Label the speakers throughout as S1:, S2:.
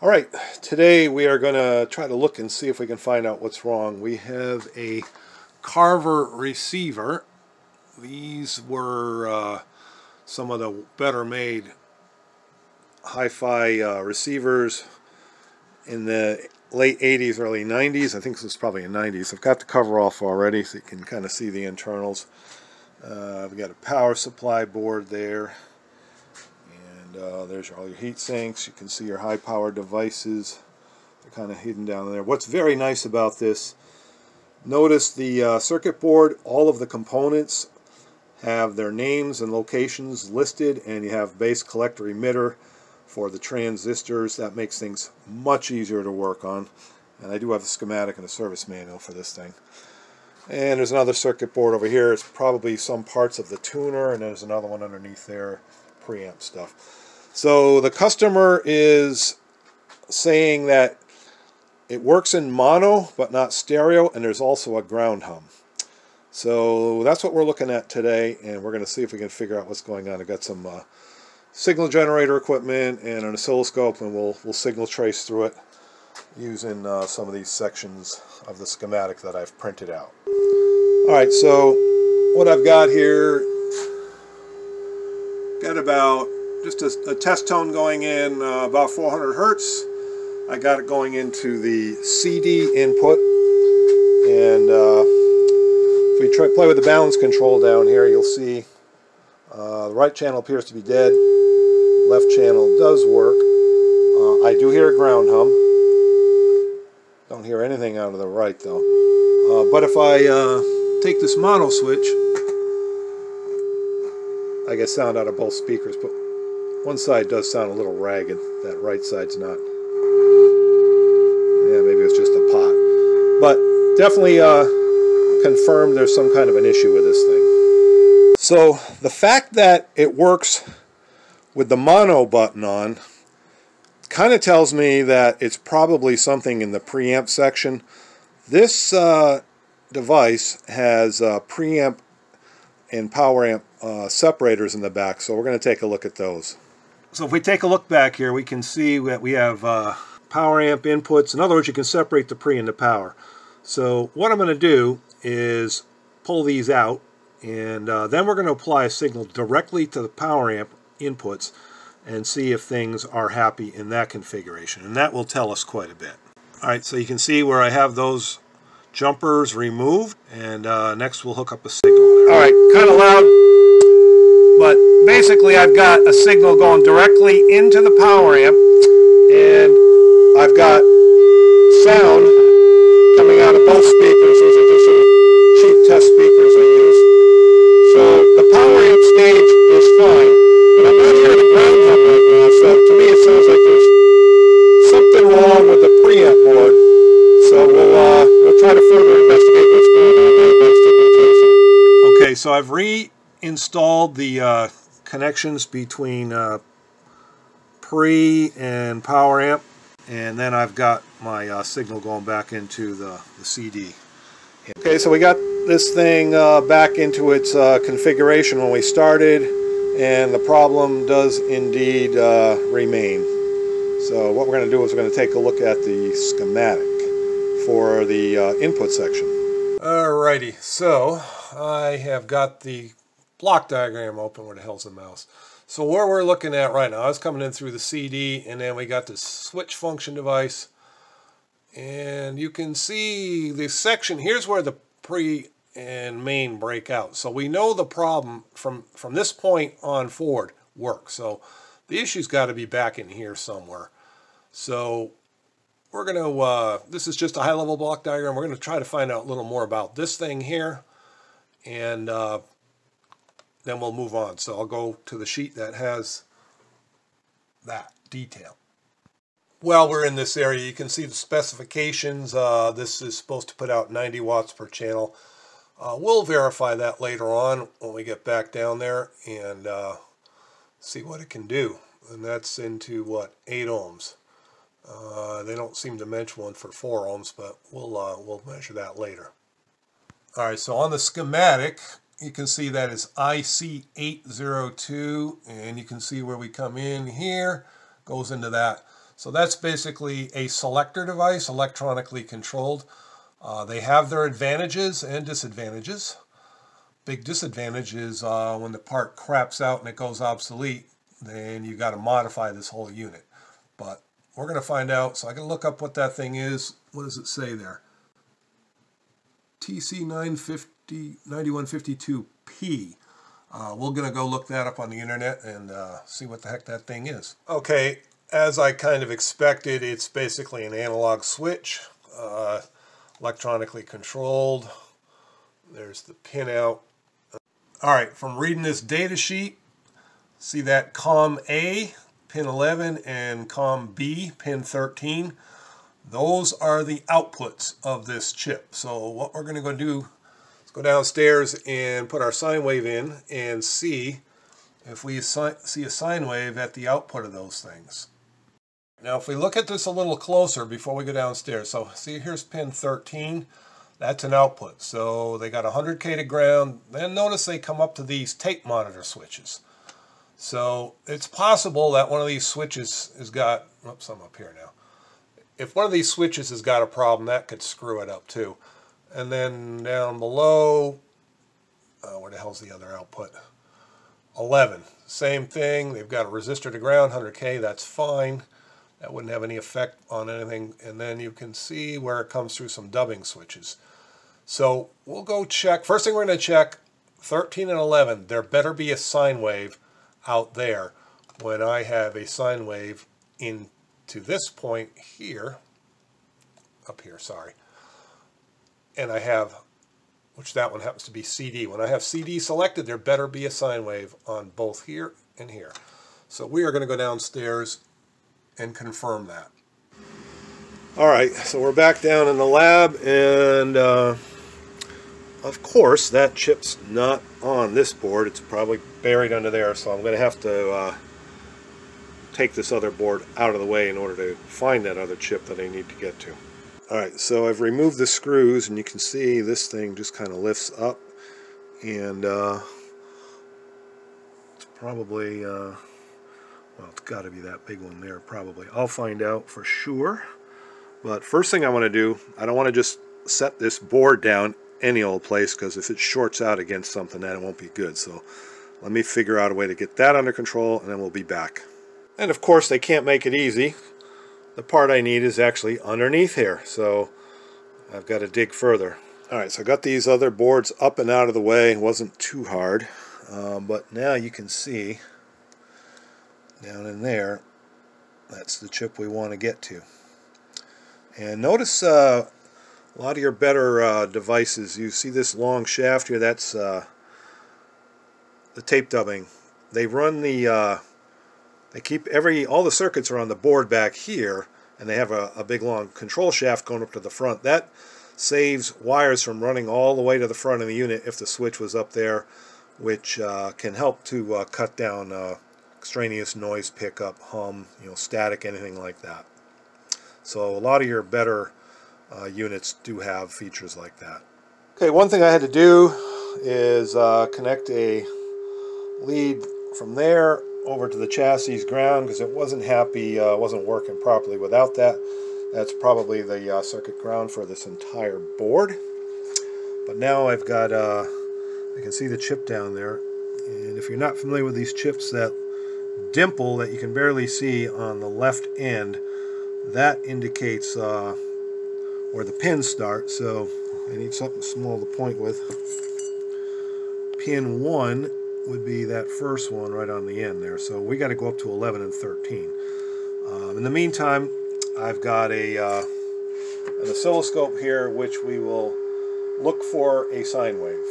S1: All right, today we are going to try to look and see if we can find out what's wrong. We have a Carver receiver. These were uh, some of the better made hi-fi uh, receivers in the late 80s, early 90s. I think this is probably in 90s. I've got the cover off already so you can kind of see the internals. Uh, we've got a power supply board there. And uh, there's all your heat sinks. You can see your high power devices. They're kind of hidden down there. What's very nice about this, notice the uh, circuit board, all of the components have their names and locations listed and you have base collector emitter for the transistors. That makes things much easier to work on. And I do have a schematic and a service manual for this thing. And there's another circuit board over here. It's probably some parts of the tuner, and there's another one underneath there, preamp stuff. So the customer is saying that it works in mono, but not stereo, and there's also a ground hum. So that's what we're looking at today, and we're going to see if we can figure out what's going on. I've got some uh, signal generator equipment and an oscilloscope and we'll, we'll signal trace through it using uh, some of these sections of the schematic that I've printed out. Alright, so what I've got here, got about just a, a test tone going in uh, about 400 hertz. I got it going into the CD input and uh, if we try, play with the balance control down here you'll see uh, the right channel appears to be dead left channel does work. Uh, I do hear a ground hum. Don't hear anything out of the right though. Uh, but if I uh, take this mono switch, I get sound out of both speakers, but one side does sound a little ragged. That right side's not. Yeah, maybe it's just a pot. But definitely uh, confirmed there's some kind of an issue with this thing. So the fact that it works with the mono button on kind of tells me that it's probably something in the preamp section. This uh, device has uh, preamp and power amp uh, separators in the back, so we're going to take a look at those. So if we take a look back here, we can see that we have uh, power amp inputs. In other words, you can separate the pre and the power. So what I'm going to do is pull these out, and uh, then we're going to apply a signal directly to the power amp inputs and see if things are happy in that configuration. And that will tell us quite a bit. All right, so you can see where I have those jumpers removed. And uh, next we'll hook up a signal. All right, kind of loud. But basically I've got a signal going directly into the power amp. And I've got sound coming out of both speakers. So I've reinstalled the uh, connections between uh, pre and power amp, and then I've got my uh, signal going back into the, the CD. Okay, so we got this thing uh, back into its uh, configuration when we started and the problem does indeed uh, remain. So what we're going to do is we're going to take a look at the schematic for the uh, input section. Alrighty, so I have got the block diagram open. Where the hell's the mouse? So where we're looking at right now, I was coming in through the CD and then we got this switch function device and you can see the section, here's where the pre and main break out. So we know the problem from, from this point on forward works. So the issue's got to be back in here somewhere. So we're going to, uh, this is just a high-level block diagram. We're going to try to find out a little more about this thing here. And uh, then we'll move on. So I'll go to the sheet that has that detail. While we're in this area, you can see the specifications. Uh, this is supposed to put out 90 watts per channel. Uh, we'll verify that later on when we get back down there and uh, see what it can do. And that's into, what, 8 ohms. Uh, they don't seem to mention one for 4 ohms, but we'll, uh, we'll measure that later. Alright, so on the schematic, you can see that is IC802, and you can see where we come in here, goes into that. So that's basically a selector device, electronically controlled. Uh, they have their advantages and disadvantages. Big disadvantage is uh, when the part craps out and it goes obsolete, then you got to modify this whole unit. But we're going to find out. So I can look up what that thing is. What does it say there? TC950, 9152P. Uh, we're going to go look that up on the internet and uh, see what the heck that thing is. Okay, as I kind of expected, it's basically an analog switch, uh, electronically controlled. There's the pinout. All right, from reading this data sheet, see that COM A, pin 11, and COM B, pin 13. Those are the outputs of this chip. So what we're going to go do is go downstairs and put our sine wave in and see if we see a sine wave at the output of those things. Now if we look at this a little closer before we go downstairs, so see here's pin 13, that's an output. So they got 100k to ground, then notice they come up to these tape monitor switches. So it's possible that one of these switches has got, oops I'm up here now, if one of these switches has got a problem, that could screw it up too. And then down below, uh, where the hell's the other output? 11. Same thing. They've got a resistor to ground, 100K. That's fine. That wouldn't have any effect on anything. And then you can see where it comes through some dubbing switches. So we'll go check. First thing we're going to check, 13 and 11. There better be a sine wave out there when I have a sine wave in to this point here, up here, sorry, and I have, which that one happens to be CD. When I have CD selected, there better be a sine wave on both here and here. So we are going to go downstairs and confirm that. All right, so we're back down in the lab, and uh, of course that chip's not on this board. It's probably buried under there, so I'm going to have to uh, take this other board out of the way in order to find that other chip that I need to get to. Alright, so I've removed the screws and you can see this thing just kind of lifts up and uh, it's probably, uh, well it's got to be that big one there probably. I'll find out for sure. But first thing I want to do, I don't want to just set this board down any old place because if it shorts out against something that it won't be good. So let me figure out a way to get that under control and then we'll be back. And of course they can't make it easy. The part I need is actually underneath here, so I've got to dig further. Alright, so I got these other boards up and out of the way. It wasn't too hard. Um, but now you can see down in there, that's the chip we want to get to. And notice uh, a lot of your better uh, devices, you see this long shaft here, that's uh, the tape dubbing. They run the uh, they keep every, all the circuits are on the board back here, and they have a, a big long control shaft going up to the front. That saves wires from running all the way to the front of the unit if the switch was up there, which uh, can help to uh, cut down uh, extraneous noise pickup, hum, you know, static, anything like that. So a lot of your better uh, units do have features like that. Okay, one thing I had to do is uh, connect a lead from there over to the chassis ground because it wasn't happy, uh, wasn't working properly without that. That's probably the uh, circuit ground for this entire board. But now I've got, uh, I can see the chip down there. And if you're not familiar with these chips, that dimple that you can barely see on the left end, that indicates uh, where the pins start. So I need something small to point with. Pin 1 would be that first one right on the end there. So we got to go up to 11 and 13. Um, in the meantime, I've got a uh, an oscilloscope here which we will look for a sine wave.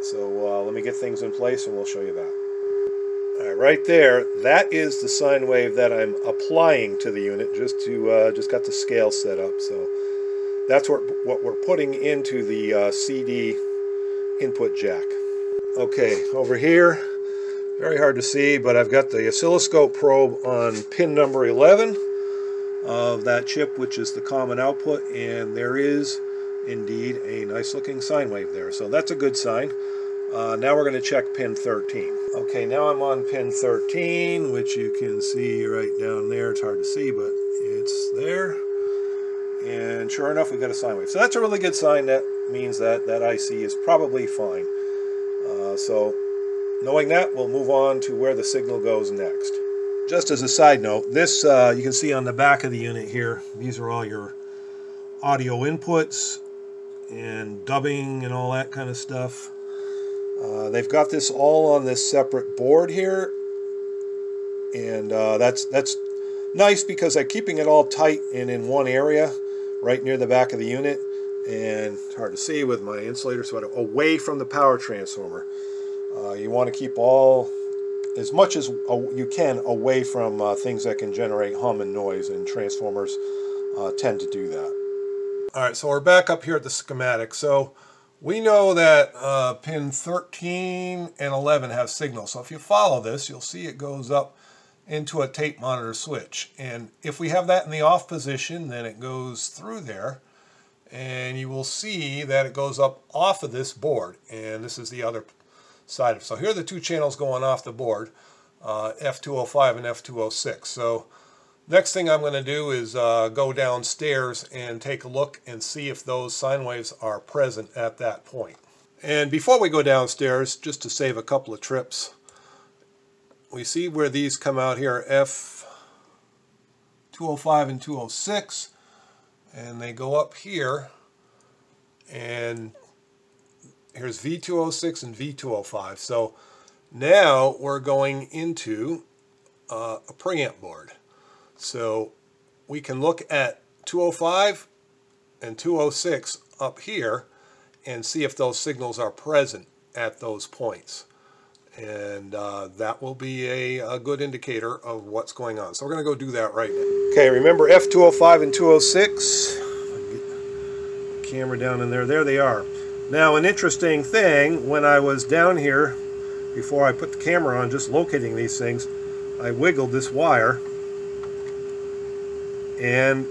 S1: So uh, let me get things in place and we'll show you that. All right, right there, that is the sine wave that I'm applying to the unit just to uh, just got the scale set up. So that's what, what we're putting into the uh, CD input jack. Okay, over here, very hard to see, but I've got the oscilloscope probe on pin number 11 of that chip, which is the common output, and there is indeed a nice looking sine wave there. So that's a good sign. Uh, now we're going to check pin 13. Okay, now I'm on pin 13, which you can see right down there. It's hard to see, but it's there. And sure enough, we got a sine wave. So that's a really good sign. That means that that IC is probably fine. Uh, so knowing that, we'll move on to where the signal goes next. Just as a side note, this uh, you can see on the back of the unit here, these are all your audio inputs and dubbing and all that kind of stuff. Uh, they've got this all on this separate board here, and uh, that's that's nice because they're keeping it all tight and in one area, right near the back of the unit, and it's hard to see with my insulator sweater, away from the power transformer. Uh, you want to keep all as much as you can away from uh, things that can generate hum and noise, and transformers uh, tend to do that. All right, so we're back up here at the schematic. So we know that uh, pin 13 and 11 have signal. So if you follow this, you'll see it goes up into a tape monitor switch. And if we have that in the off position, then it goes through there. And you will see that it goes up off of this board. And this is the other side of. So here are the two channels going off the board, uh, F205 and F206. So next thing I'm going to do is uh, go downstairs and take a look and see if those sine waves are present at that point. And before we go downstairs, just to save a couple of trips, we see where these come out here, F205 and 206, and they go up here, and here's V206 and V205. So now we're going into uh, a preamp board. So we can look at 205 and 206 up here and see if those signals are present at those points. And uh, that will be a, a, good indicator of what's going on. So we're going to go do that right now. Okay, remember F205 and 206. Camera down in there. There they are. Now, an interesting thing, when I was down here, before I put the camera on, just locating these things, I wiggled this wire, and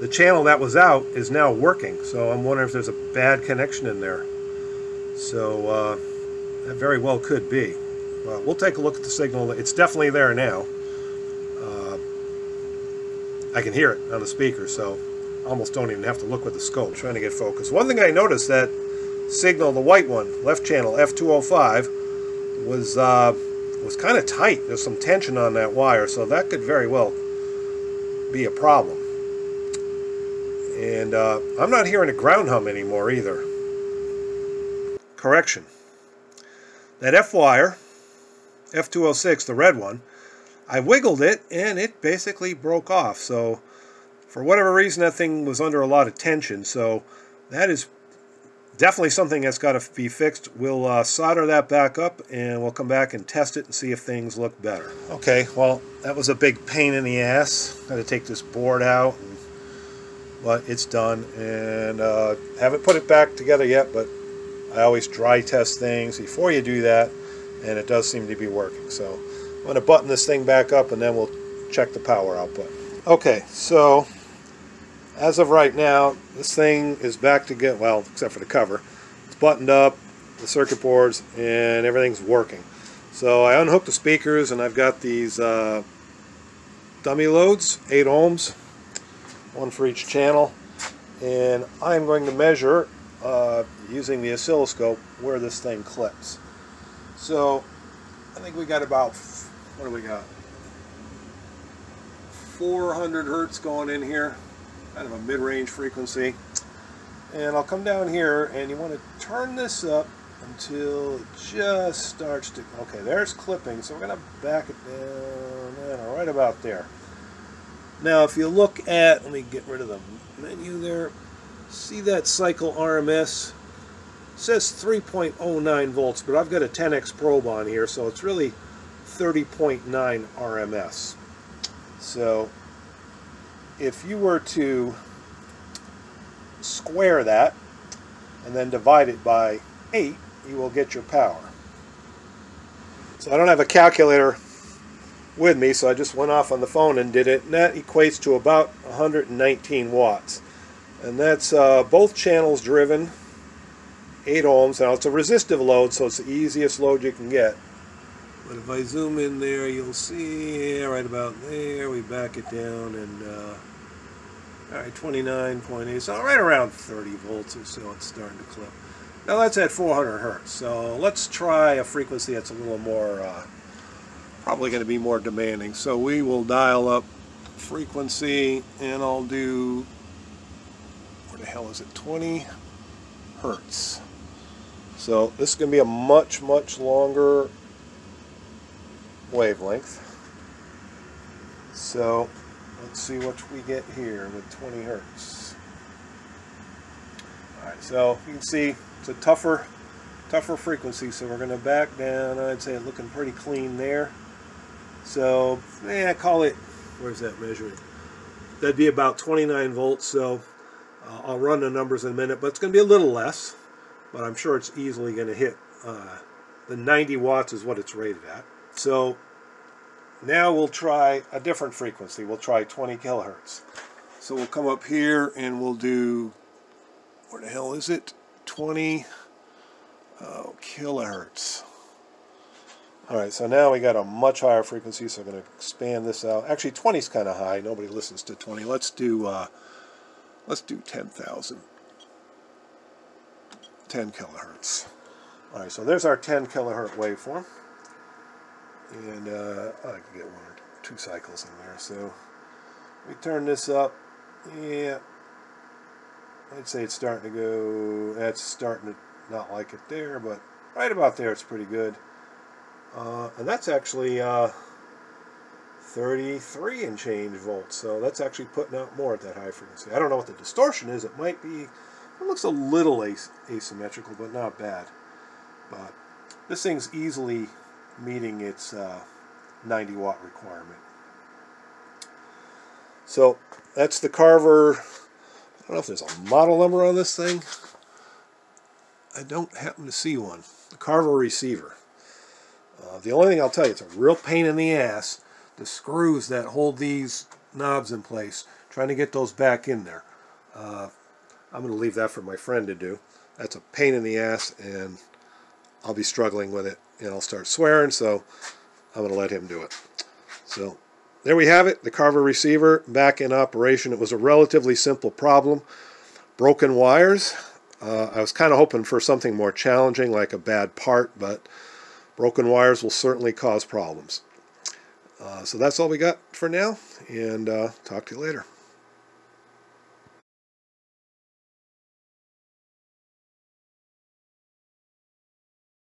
S1: the channel that was out is now working. So I'm wondering if there's a bad connection in there. So uh, that very well could be. Well, we'll take a look at the signal. It's definitely there now. Uh, I can hear it on the speaker, so almost don't even have to look with the scope, trying to get focus. One thing I noticed that signal, the white one, left channel, F205, was, uh, was kind of tight. There's some tension on that wire, so that could very well be a problem. And uh, I'm not hearing a ground hum anymore either. Correction. That F wire, F206, the red one, I wiggled it and it basically broke off. So for whatever reason, that thing was under a lot of tension, so that is definitely something that's got to be fixed. We'll uh, solder that back up, and we'll come back and test it and see if things look better. Okay, well, that was a big pain in the ass. Got to take this board out, and, but it's done, and uh, haven't put it back together yet, but I always dry test things before you do that, and it does seem to be working. So I'm going to button this thing back up, and then we'll check the power output. Okay, so as of right now, this thing is back to get, well, except for the cover. It's buttoned up, the circuit boards, and everything's working. So I unhooked the speakers, and I've got these uh, dummy loads, 8 ohms, one for each channel. And I'm going to measure, uh, using the oscilloscope, where this thing clips. So I think we got about, what do we got? 400 hertz going in here kind of a mid-range frequency. And I'll come down here and you want to turn this up until it just starts to, okay, there's clipping, so we're going to back it down and right about there. Now if you look at, let me get rid of the menu there, see that cycle RMS? It says 3.09 volts, but I've got a 10x probe on here, so it's really 30.9 RMS. So if you were to square that and then divide it by 8, you will get your power. So I don't have a calculator with me, so I just went off on the phone and did it, and that equates to about 119 watts. And that's uh, both channels driven, 8 ohms. Now it's a resistive load, so it's the easiest load you can get. But if I zoom in there, you'll see right about there. We back it down and uh, all right, 29.8, so right around 30 volts or so. It's starting to clip. Now that's at 400 hertz. So let's try a frequency that's a little more, uh, probably going to be more demanding. So we will dial up frequency and I'll do, the hell is it, 20 hertz. So this is going to be a much, much longer wavelength. So let's see what we get here with 20 hertz. Alright, so you can see it's a tougher tougher frequency, so we're going to back down. I'd say looking pretty clean there. So, yeah, call it, where's that measuring? That'd be about 29 volts, so uh, I'll run the numbers in a minute, but it's going to be a little less, but I'm sure it's easily going to hit uh, the 90 watts is what it's rated at. So now we'll try a different frequency. We'll try 20 kilohertz. So we'll come up here and we'll do, where the hell is it? 20 oh, kilohertz. Alright, so now we got a much higher frequency, so I'm going to expand this out. Actually, 20 is kind of high. Nobody listens to 20. Let's do, uh, let's do 10,000. 10 kilohertz. Alright, so there's our 10 kilohertz waveform. And uh, I can get one or two cycles in there. So we turn this up. Yeah, I'd say it's starting to go, that's starting to not like it there, but right about there it's pretty good. Uh, and that's actually uh, 33 and change volts, so that's actually putting out more at that high frequency. I don't know what the distortion is. It might be, it looks a little as asymmetrical, but not bad. But this thing's easily meeting its uh, 90 watt requirement. So that's the Carver, I don't know if there's a model number on this thing. I don't happen to see one. The Carver receiver. Uh, the only thing I'll tell you, it's a real pain in the ass. The screws that hold these knobs in place, trying to get those back in there. Uh, I'm going to leave that for my friend to do. That's a pain in the ass, and I'll be struggling with it, and I'll start swearing, so I'm going to let him do it. So there we have it, the Carver receiver back in operation. It was a relatively simple problem. Broken wires. Uh, I was kind of hoping for something more challenging, like a bad part, but broken wires will certainly cause problems. Uh, so that's all we got for now, and uh, talk to you later.